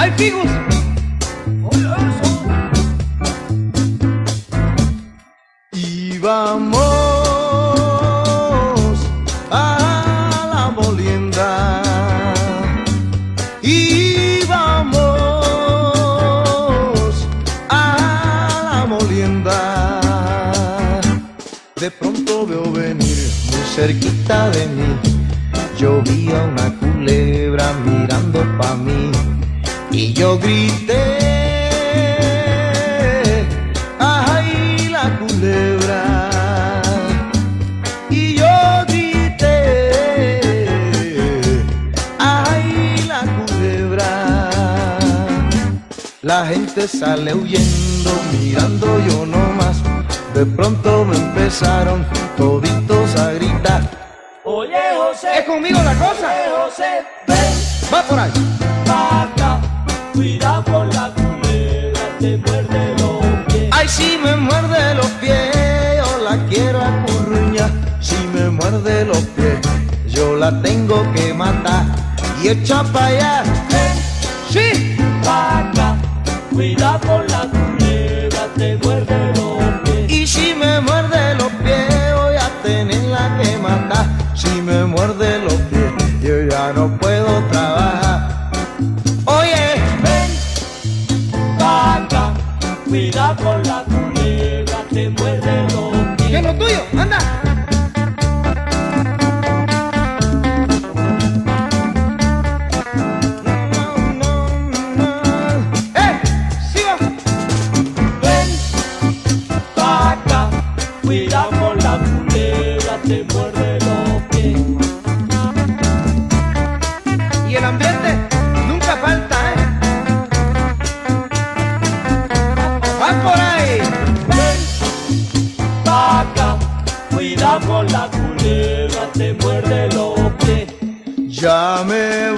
¡Ay, fijos! Y vamos a la molienda. Y vamos a la molienda. De pronto veo venir muy cerquita de mí. Yo vi a una culebra mirando pa' mí. Y yo grité. ¡Ay, la culebra! Y yo grité. ¡Ay, la culebra! La gente sale huyendo, mirando yo nomás. De pronto me empezaron toditos a gritar. Oye José, Es conmigo la cosa. oye José, ven Va por ahí. pa' yo la tengo que matar. Y echa para allá. Sí. Pa' acá, cuida con la culebra, te muerde los pies. Y si me muerde los pies, voy a tenerla que matar. Si me muerde los pies, yo ya no puedo trabajar. Oye, Ven pa' acá, cuida con la culebra, Va por ahí. Ven pa' acá, cuida con la culebra, te muerde los pies. ya me voy.